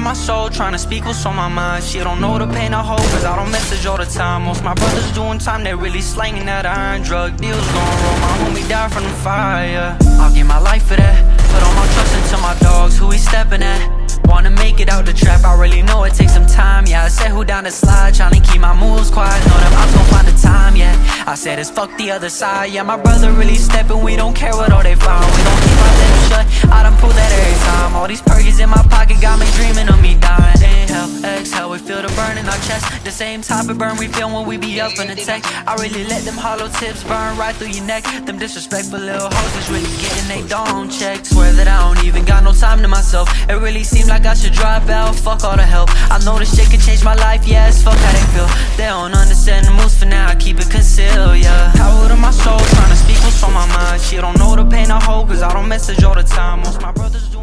my soul, trying to speak what's on my mind. She don't know the pain I hold, cause I don't message all the time. Most my brothers doing time, they really slanging that iron. Drug deals going roll, my homie died from the fire. I'll give my life for that. Put all my trust into my dogs, who he stepping at. Wanna make it out the trap, I really know it takes some time, yeah I said who down the slide, tryna keep my moves quiet Know them I'm gon' find the time, yeah I said it's fuck the other side, yeah My brother really steppin', we don't care what all they find got me dreaming of me dying. Inhale, exhale, we feel the burn in our chest. The same type of burn we feel when we be up in the tech I really let them hollow tips burn right through your neck. Them disrespectful little hoes is really getting they don't check Swear that I don't even got no time to myself. It really seemed like I should drop out, fuck all the help. I know this shit can change my life, yes, fuck how they feel. They don't understand the moves for now, I keep it concealed, yeah. Power to my soul, trying to speak what's on my mind. She don't know the pain I hold, cause I don't message all the time. Most my brothers